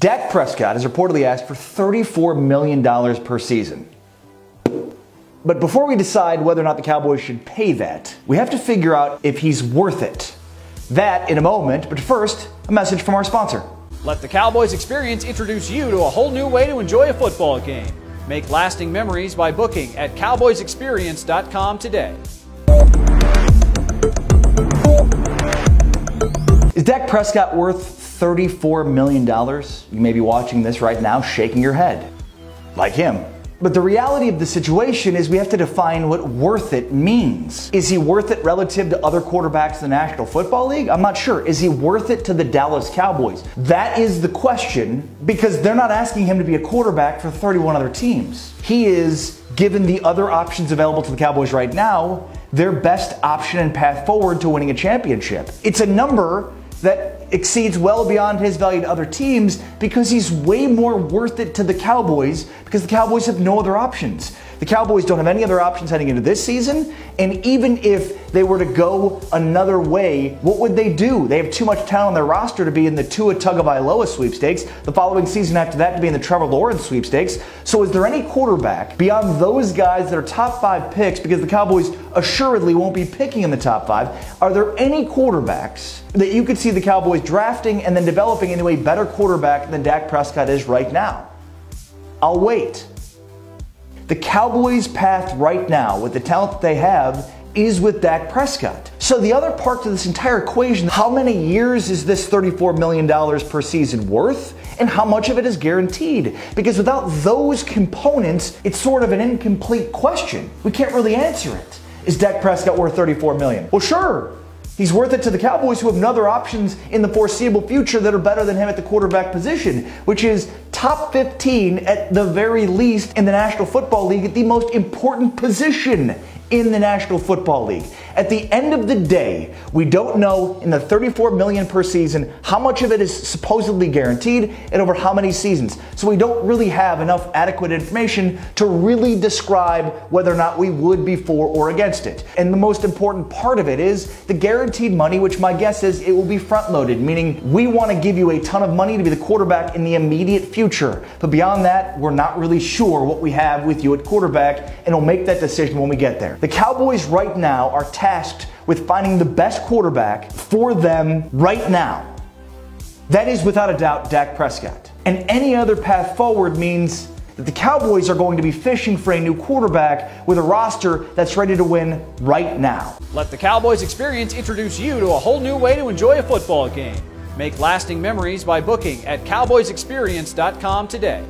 Dak Prescott has reportedly asked for $34 million per season. But before we decide whether or not the Cowboys should pay that, we have to figure out if he's worth it. That in a moment, but first, a message from our sponsor. Let the Cowboys experience introduce you to a whole new way to enjoy a football game. Make lasting memories by booking at cowboysexperience.com today. Is Dak Prescott worth $34 million? You may be watching this right now shaking your head. Like him. But the reality of the situation is we have to define what worth it means. Is he worth it relative to other quarterbacks in the National Football League? I'm not sure. Is he worth it to the Dallas Cowboys? That is the question because they're not asking him to be a quarterback for 31 other teams. He is, given the other options available to the Cowboys right now, their best option and path forward to winning a championship. It's a number that exceeds well beyond his value to other teams because he's way more worth it to the Cowboys because the Cowboys have no other options. The Cowboys don't have any other options heading into this season, and even if they were to go another way, what would they do? They have too much talent on their roster to be in the Tua Tagovailoa sweepstakes, the following season after that to be in the Trevor Lawrence sweepstakes. So is there any quarterback beyond those guys that are top five picks, because the Cowboys assuredly won't be picking in the top five, are there any quarterbacks that you could see the Cowboys drafting and then developing into a better quarterback than Dak Prescott is right now? I'll wait. The Cowboys' path right now, with the talent that they have, is with Dak Prescott. So the other part to this entire equation, how many years is this $34 million per season worth? And how much of it is guaranteed? Because without those components, it's sort of an incomplete question. We can't really answer it. Is Dak Prescott worth 34 million? Well, sure. He's worth it to the Cowboys who have other options in the foreseeable future that are better than him at the quarterback position, which is top 15 at the very least in the National Football League at the most important position in the National Football League. At the end of the day, we don't know in the 34 million per season how much of it is supposedly guaranteed and over how many seasons. So we don't really have enough adequate information to really describe whether or not we would be for or against it. And the most important part of it is the guaranteed money, which my guess is it will be front loaded, meaning we want to give you a ton of money to be the quarterback in the immediate future. But beyond that, we're not really sure what we have with you at quarterback, and we'll make that decision when we get there. The Cowboys right now are tasked with finding the best quarterback for them right now. That is without a doubt Dak Prescott. And any other path forward means that the Cowboys are going to be fishing for a new quarterback with a roster that's ready to win right now. Let the Cowboys experience introduce you to a whole new way to enjoy a football game. Make lasting memories by booking at cowboysexperience.com today.